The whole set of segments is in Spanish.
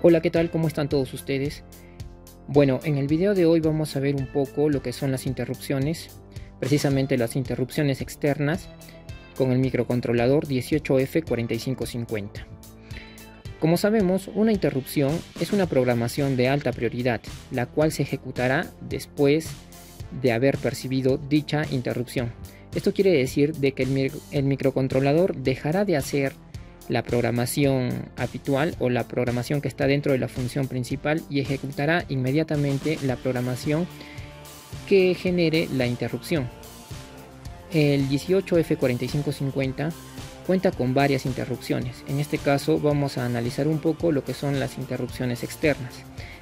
Hola, ¿qué tal? ¿Cómo están todos ustedes? Bueno, en el video de hoy vamos a ver un poco lo que son las interrupciones, precisamente las interrupciones externas con el microcontrolador 18F4550. Como sabemos, una interrupción es una programación de alta prioridad, la cual se ejecutará después de haber percibido dicha interrupción. Esto quiere decir de que el, el microcontrolador dejará de hacer la programación habitual o la programación que está dentro de la función principal y ejecutará inmediatamente la programación que genere la interrupción. El 18F4550 cuenta con varias interrupciones. En este caso vamos a analizar un poco lo que son las interrupciones externas.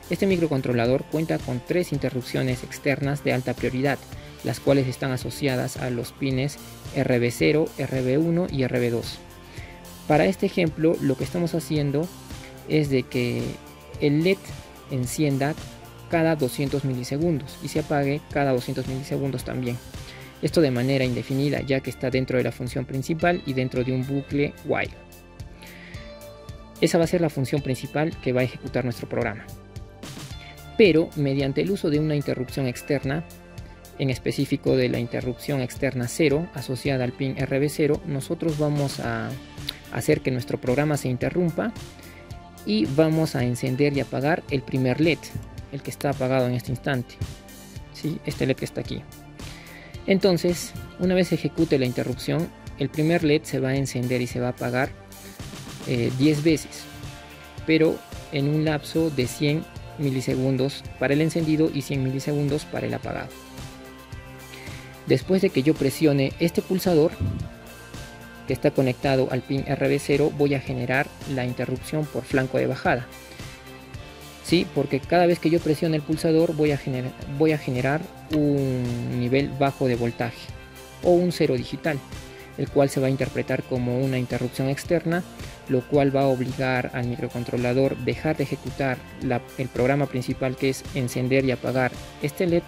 Este microcontrolador cuenta con tres interrupciones externas de alta prioridad, las cuales están asociadas a los pines RB0, RB1 y RB2. Para este ejemplo lo que estamos haciendo es de que el LED encienda cada 200 milisegundos y se apague cada 200 milisegundos también. Esto de manera indefinida ya que está dentro de la función principal y dentro de un bucle while. Esa va a ser la función principal que va a ejecutar nuestro programa. Pero mediante el uso de una interrupción externa, en específico de la interrupción externa 0 asociada al pin RB0, nosotros vamos a hacer que nuestro programa se interrumpa y vamos a encender y apagar el primer LED, el que está apagado en este instante. ¿sí? Este LED que está aquí. Entonces, una vez ejecute la interrupción, el primer LED se va a encender y se va a apagar 10 eh, veces, pero en un lapso de 100 milisegundos para el encendido y 100 milisegundos para el apagado. Después de que yo presione este pulsador, que está conectado al pin RB0 voy a generar la interrupción por flanco de bajada. ¿Sí? Porque cada vez que yo presione el pulsador voy a, generar, un nivel bajo de voltaje o un cero digital, el cual se va a interpretar como una interrupción externa, lo cual va a obligar al microcontrolador dejar de ejecutar el programa principal que es encender y apagar este LED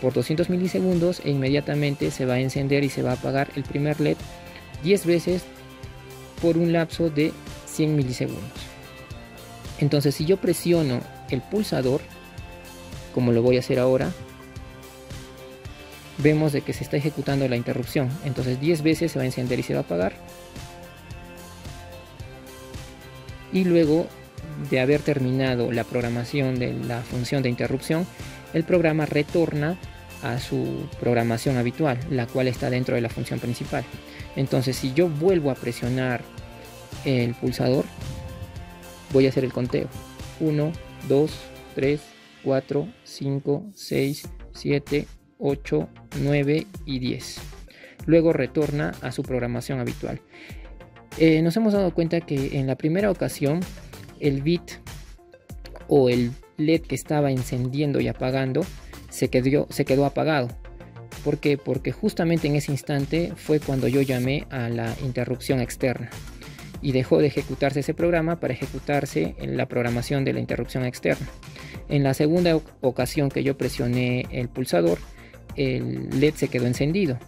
por 200 milisegundos e inmediatamente se va a encender y se va a apagar el primer LED 10 veces por un lapso de 100 milisegundos. Entonces si yo presiono el pulsador, como lo voy a hacer ahora, vemos de que se está ejecutando la interrupción. Entonces 10 veces se va a encender y se va a apagar. Y luego de haber terminado la programación de la función de interrupción, el programa retorna a su programación habitual, la cual está dentro de la función principal. Entonces, si yo vuelvo a presionar el pulsador, voy a hacer el conteo. 1, 2, 3, 4, 5, 6, 7, 8, 9 y 10. Luego retorna a su programación habitual. Eh, nos hemos dado cuenta que en la primera ocasión el bit o el LED que estaba encendiendo y apagando se quedó, apagado. ¿Por qué? Porque justamente en ese instante fue cuando yo llamé a la interrupción externa y dejó de ejecutarse ese programa para ejecutarse en la programación de la interrupción externa. En la segunda ocasión que yo presioné el pulsador, el LED se quedó encendido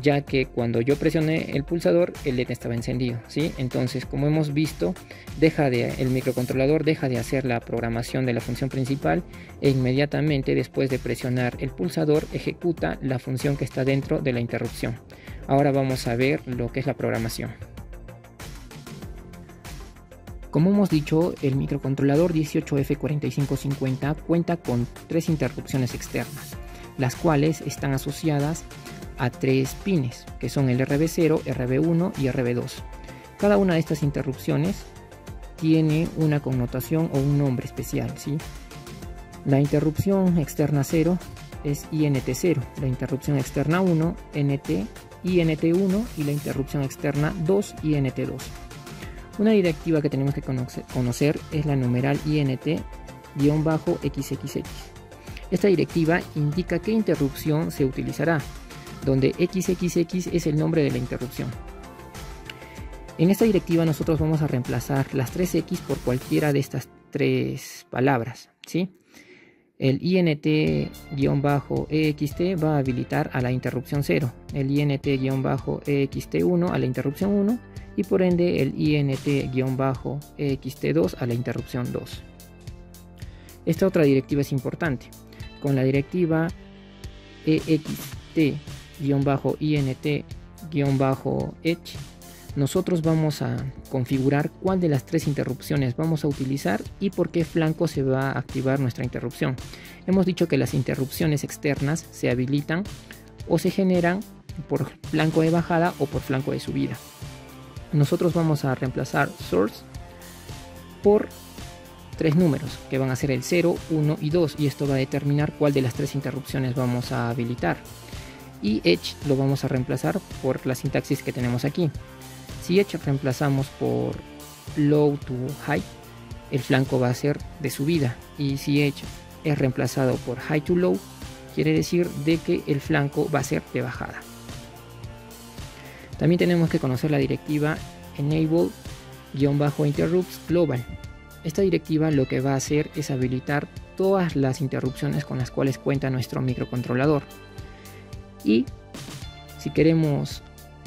ya que cuando yo presioné el pulsador el LED estaba encendido, ¿sí? Entonces, como hemos visto, deja de, el microcontrolador deja de hacer la programación de la función principal e inmediatamente después de presionar el pulsador ejecuta la función que está dentro de la interrupción. Ahora vamos a ver lo que es la programación. Como hemos dicho, el microcontrolador 18F4550 cuenta con tres interrupciones externas, las cuales están asociadas a tres pines, que son el RB0, RB1 y RB2. Cada una de estas interrupciones tiene una connotación o un nombre especial. ¿sí? La interrupción externa 0 es INT0, la interrupción externa 1, NT, INT1 y la interrupción externa 2, INT2. Una directiva que tenemos que conocer es la numeral INT-XXX. Esta directiva indica qué interrupción se utilizará donde XXX es el nombre de la interrupción. En esta directiva nosotros vamos a reemplazar las 3X por cualquiera de estas tres palabras, ¿sí? El INT-EXT va a habilitar a la interrupción 0, el INT-EXT1 a la interrupción 1 y por ende el INT-EXT2 a la interrupción 2. Esta otra directiva es importante. Con la directiva ext-int-edge, nosotros vamos a configurar cuál de las tres interrupciones vamos a utilizar y por qué flanco se va a activar nuestra interrupción. Hemos dicho que las interrupciones externas se habilitan o se generan por flanco de bajada o por flanco de subida. Nosotros vamos a reemplazar source por tres números que van a ser el 0, 1 y 2 y esto va a determinar cuál de las tres interrupciones vamos a habilitar. Y edge lo vamos a reemplazar por la sintaxis que tenemos aquí. Si edge reemplazamos por low to high, el flanco va a ser de subida y si edge es reemplazado por high to low, quiere decir de que el flanco va a ser de bajada. También tenemos que conocer la directiva enable-interrupts global. Esta directiva lo que va a hacer es habilitar todas las interrupciones con las cuales cuenta nuestro microcontrolador. Y si queremos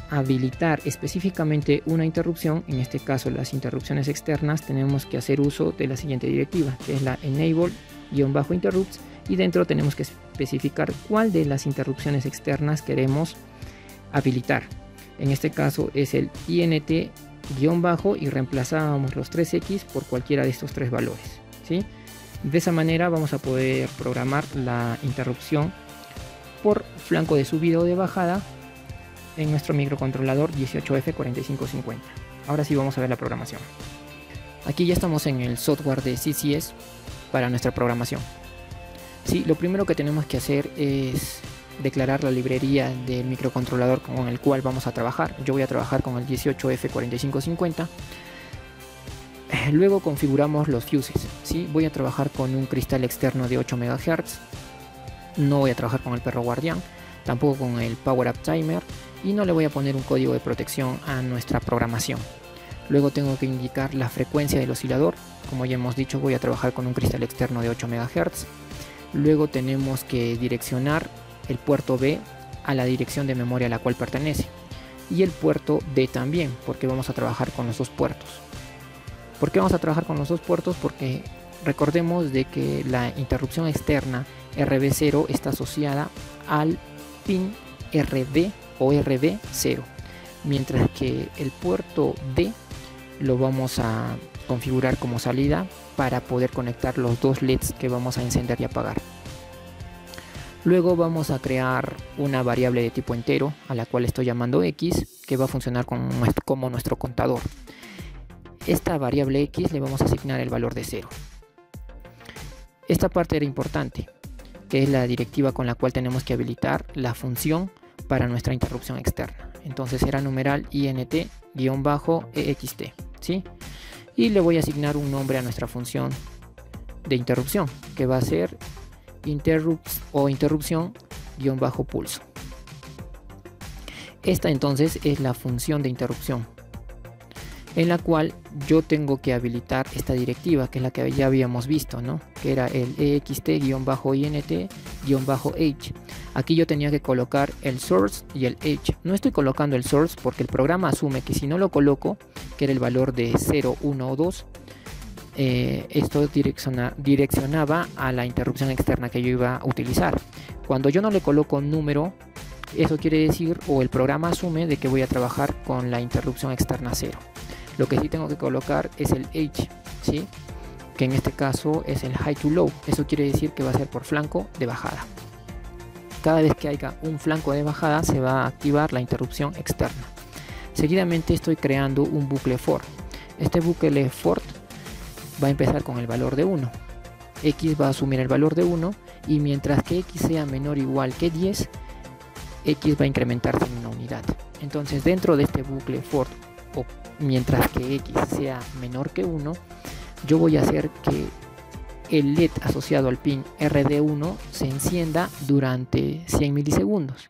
habilitar específicamente una interrupción, en este caso las interrupciones externas, tenemos que hacer uso de la siguiente directiva, que es la enable-interrupts y dentro tenemos que especificar cuál de las interrupciones externas queremos habilitar. En este caso es el int bajo y reemplazábamos los 3x por cualquiera de estos tres valores. ¿sí? De esa manera vamos a poder programar la interrupción por flanco de subida o de bajada en nuestro microcontrolador 18F4550. Ahora sí vamos a ver la programación. Aquí ya estamos en el software de CCS para nuestra programación. Sí, lo primero que tenemos que hacer es declarar la librería del microcontrolador con el cual vamos a trabajar. Yo voy a trabajar con el 18F4550. Luego configuramos los fuses. ¿sí? Voy a trabajar con un cristal externo de 8 MHz. No voy a trabajar con el perro guardián. Tampoco con el Power Up Timer. Y no le voy a poner un código de protección a nuestra programación. Luego tengo que indicar la frecuencia del oscilador. Como ya hemos dicho, voy a trabajar con un cristal externo de 8 MHz. Luego tenemos que direccionar el puerto B a la dirección de memoria a la cual pertenece y el puerto D también porque vamos a trabajar con los dos puertos. ¿Por qué vamos a trabajar con los dos puertos? Porque recordemos de que la interrupción externa RB0 está asociada al pin RD o RB0 mientras que el puerto D lo vamos a configurar como salida para poder conectar los dos LEDs que vamos a encender y apagar. Luego vamos a crear una variable de tipo entero a la cual estoy llamando x que va a funcionar como nuestro contador. Esta variable x le vamos a asignar el valor de 0. Esta parte era importante, que es la directiva con la cual tenemos que habilitar la función para nuestra interrupción externa. Entonces era numeral int-ext, ¿sí? Y le voy a asignar un nombre a nuestra función de interrupción, que va a ser interrupts o interrupción guion bajo pulso. Esta entonces es la función de interrupción en la cual yo tengo que habilitar esta directiva que es la que ya habíamos visto, ¿no? que era el ext-int-h. Aquí yo tenía que colocar el source y el h. No estoy colocando el source porque el programa asume que si no lo coloco, que era el valor de 0, 1 o 2, eh, esto direccionaba a la interrupción externa que yo iba a utilizar. Cuando yo no le coloco número, eso quiere decir, o el programa asume de que voy a trabajar con la interrupción externa 0. Lo que sí tengo que colocar es el H, ¿sí? que en este caso es el high to low. Eso quiere decir que va a ser por flanco de bajada. Cada vez que haya un flanco de bajada se va a activar la interrupción externa. Seguidamente estoy creando un bucle for. Este bucle for va a empezar con el valor de 1. X va a asumir el valor de 1 y mientras que X sea menor o igual que 10, X va a incrementarse en una unidad. Entonces dentro de este bucle for mientras que X sea menor que 1, yo voy a hacer que el LED asociado al pin RD1 se encienda durante 100 milisegundos.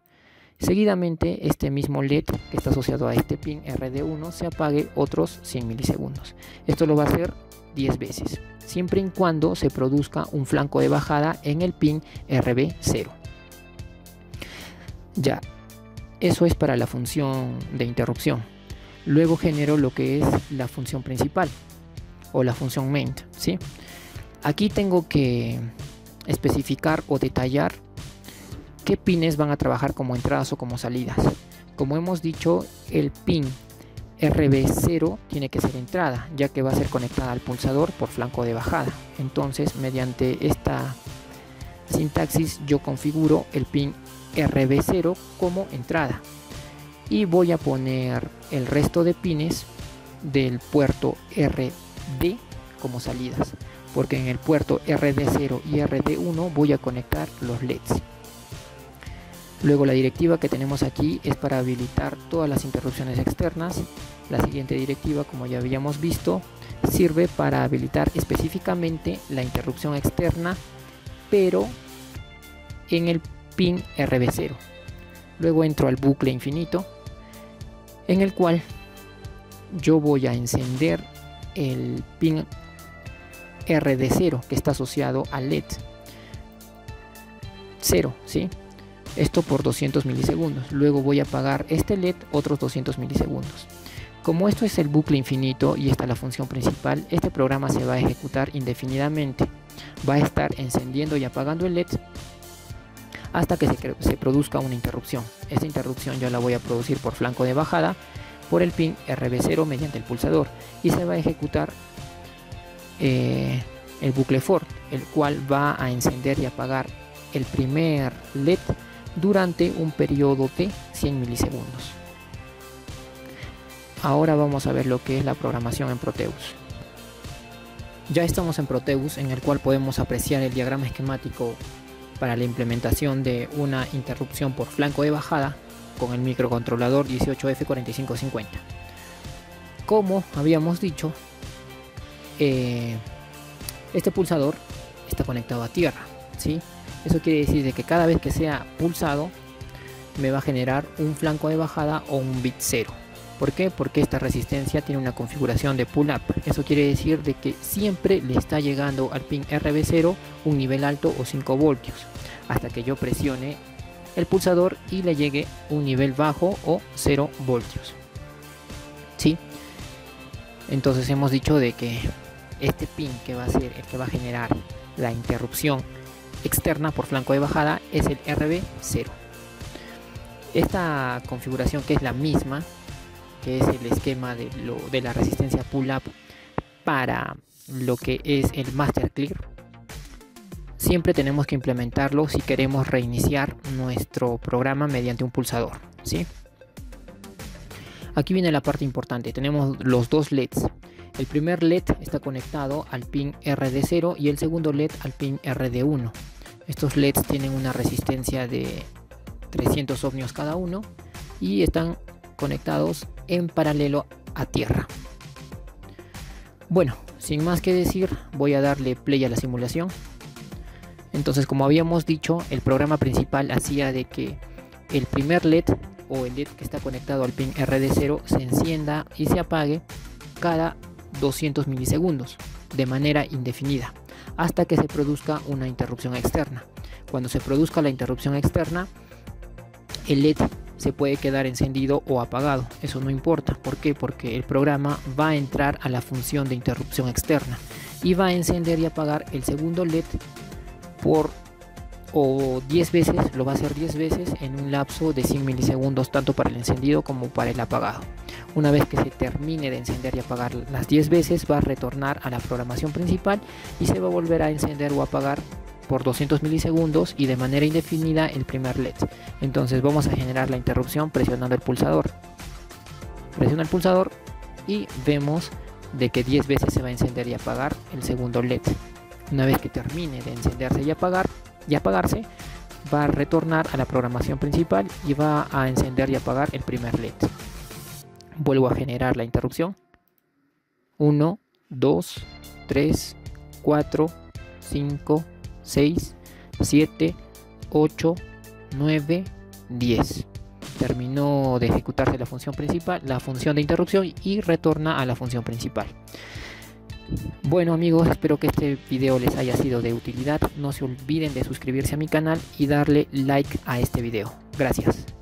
Seguidamente, este mismo LED que está asociado a este pin RD1 se apague otros 100 milisegundos. Esto lo va a hacer 10 veces, siempre y cuando se produzca un flanco de bajada en el pin RB0. Ya, eso es para la función de interrupción. Luego genero lo que es la función principal o la función main, ¿sí? Aquí tengo que especificar o detallar qué pines van a trabajar como entradas o como salidas. Como hemos dicho, el pin RB0 tiene que ser entrada, ya que va a ser conectada al pulsador por flanco de bajada. Entonces, mediante esta sintaxis, yo configuro el pin RB0 como entrada. Y voy a poner el resto de pines del puerto RD como salidas, porque en el puerto RD0 y RD1 voy a conectar los LEDs. Luego la directiva que tenemos aquí es para habilitar todas las interrupciones externas. La siguiente directiva, como ya habíamos visto, sirve para habilitar específicamente la interrupción externa, pero en el pin RB0. Luego entro al bucle infinito, en el cual yo voy a encender el pin RD0 que está asociado al LED 0, ¿sí? Esto por 200 milisegundos. Luego voy a apagar este LED otros 200 milisegundos. Como esto es el bucle infinito y esta es la función principal, este programa se va a ejecutar indefinidamente. Va a estar encendiendo y apagando el LED hasta que se, produzca una interrupción. Esta interrupción yo la voy a producir por flanco de bajada por el pin RB0 mediante el pulsador y se va a ejecutar eh, el bucle for, el cual va a encender y apagar el primer LED durante un periodo de 100 milisegundos. Ahora vamos a ver lo que es la programación en Proteus. Ya estamos en Proteus en el cual podemos apreciar el diagrama esquemático para la implementación de una interrupción por flanco de bajada con el microcontrolador 18F4550. Como habíamos dicho, eh, este pulsador está conectado a tierra, ¿sí? Eso quiere decir de que cada vez que sea pulsado me va a generar un flanco de bajada o un bit cero. ¿Por qué? Porque esta resistencia tiene una configuración de pull up. Eso quiere decir de que siempre le está llegando al pin RB0 un nivel alto o 5 voltios hasta que yo presione el pulsador y le llegue un nivel bajo o 0 voltios. ¿Sí? Entonces hemos dicho de que este pin que va a ser el que va a generar la interrupción externa por flanco de bajada es el RB0. Esta configuración que es la misma, que es el esquema de, lo, de la resistencia pull-up para lo que es el master clear, siempre tenemos que implementarlo si queremos reiniciar nuestro programa mediante un pulsador. ¿sí? Aquí viene la parte importante, tenemos los dos LEDs. El primer LED está conectado al pin RD0 y el segundo LED al pin RD1. Estos LEDs tienen una resistencia de 300 ohmios cada uno y están conectados en paralelo a tierra. Bueno, sin más que decir, voy a darle play a la simulación. Entonces, como habíamos dicho, el programa principal hacía de que el primer LED o el LED que está conectado al pin RD0 se encienda y se apague cada 200 milisegundos de manera indefinida hasta que se produzca una interrupción externa. Cuando se produzca la interrupción externa, el LED se puede quedar encendido o apagado. Eso no importa. ¿Por qué? Porque el programa va a entrar a la función de interrupción externa y va a encender y apagar el segundo LED por o 10 veces, lo va a hacer 10 veces en un lapso de 100 milisegundos tanto para el encendido como para el apagado. Una vez que se termine de encender y apagar las 10 veces va a retornar a la programación principal y se va a volver a encender o apagar por 200 milisegundos y de manera indefinida el primer LED. Entonces vamos a generar la interrupción presionando el pulsador. Presiona el pulsador y vemos de que 10 veces se va a encender y apagar el segundo LED. Una vez que termine de encenderse y apagar y apagarse, va a retornar a la programación principal y va a encender y apagar el primer LED. Vuelvo a generar la interrupción. 1, 2, 3, 4, 5, 6, 7, 8, 9, 10. Terminó de ejecutarse la función principal, la función de interrupción y retorna a la función principal. Bueno amigos, espero que este video les haya sido de utilidad. No se olviden de suscribirse a mi canal y darle like a este video. Gracias.